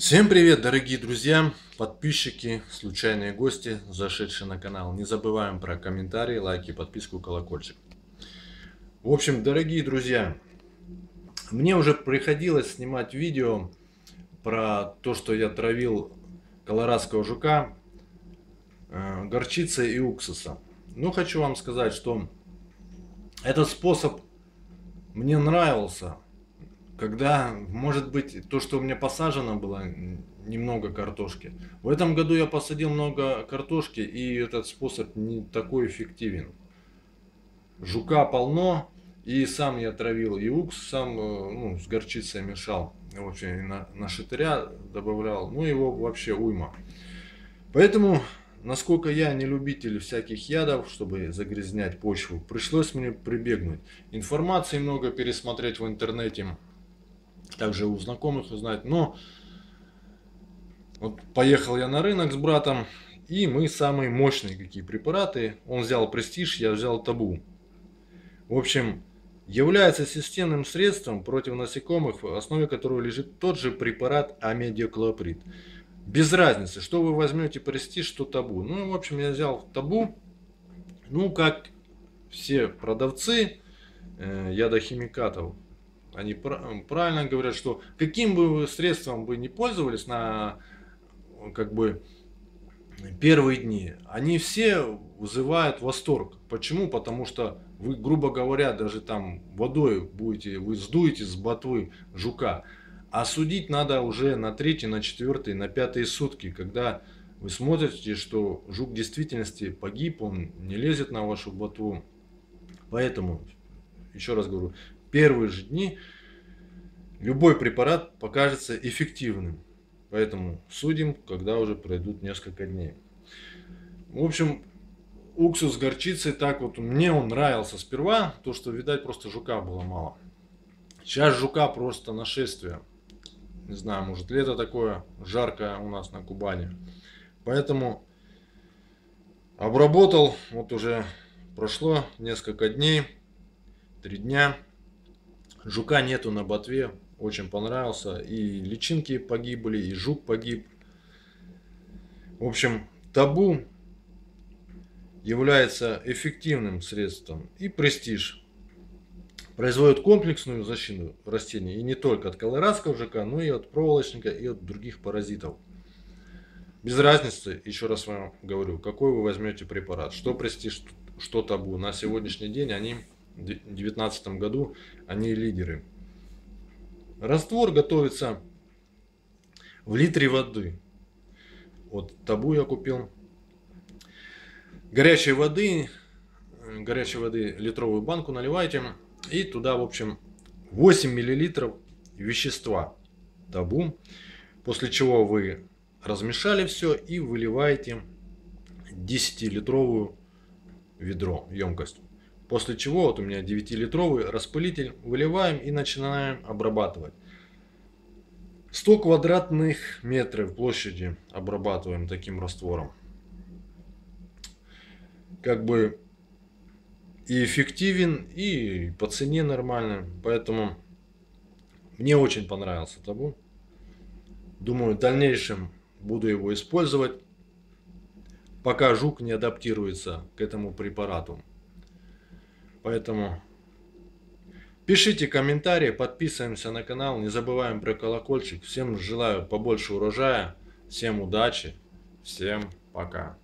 Всем привет, дорогие друзья, подписчики, случайные гости, зашедшие на канал. Не забываем про комментарии, лайки, подписку, колокольчик. В общем, дорогие друзья, мне уже приходилось снимать видео про то, что я травил колорадского жука э, горчицей и уксусом. Но хочу вам сказать, что этот способ мне нравился когда, может быть, то, что у меня посажено было, немного картошки. В этом году я посадил много картошки, и этот способ не такой эффективен. Жука полно, и сам я травил, и укс сам э, ну, с горчицей мешал. В общем, на, на шатыря добавлял, ну его вообще уйма. Поэтому, насколько я не любитель всяких ядов, чтобы загрязнять почву, пришлось мне прибегнуть. Информации много пересмотреть в интернете также у знакомых узнать. Но вот поехал я на рынок с братом, и мы самые мощные какие препараты. Он взял престиж, я взял табу. В общем, является системным средством против насекомых, в основе которого лежит тот же препарат амедиоклоприд. Без разницы, что вы возьмете престиж, что табу. Ну, в общем, я взял табу. Ну, как все продавцы э, ядохимикатов, они правильно говорят, что каким бы средством вы не пользовались на как бы первые дни, они все вызывают восторг. Почему? Потому что вы, грубо говоря, даже там водой будете, вы сдуете с ботвы жука, а судить надо уже на третий, на четвертый, на пятые сутки, когда вы смотрите, что жук в действительности погиб, он не лезет на вашу ботву. Поэтому, еще раз говорю, первые же дни любой препарат покажется эффективным. Поэтому судим, когда уже пройдут несколько дней. В общем, уксус с горчицей, так вот, мне он нравился сперва, то что, видать, просто жука было мало. Сейчас жука просто нашествие. Не знаю, может лето такое жаркое у нас на Кубани. Поэтому обработал, вот уже прошло несколько дней, три дня. Жука нету на ботве, очень понравился. И личинки погибли, и жук погиб. В общем, табу является эффективным средством. И престиж производит комплексную защиту растений. И не только от колорадского жука, но и от проволочника, и от других паразитов. Без разницы, еще раз вам говорю, какой вы возьмете препарат. Что престиж, что табу. На сегодняшний день они 2019 году они лидеры. Раствор готовится в литре воды. Вот табу я купил. Горячей воды, горячей воды литровую банку наливайте. И туда, в общем, 8 миллилитров вещества табу. После чего вы размешали все и выливаете 10-литровую ведро, емкость. После чего вот у меня 9-литровый распылитель выливаем и начинаем обрабатывать. 100 квадратных метров площади обрабатываем таким раствором. Как бы и эффективен, и по цене нормально. Поэтому мне очень понравился табу. Думаю, в дальнейшем буду его использовать, пока жук не адаптируется к этому препарату. Поэтому пишите комментарии, подписываемся на канал, не забываем про колокольчик. Всем желаю побольше урожая, всем удачи, всем пока.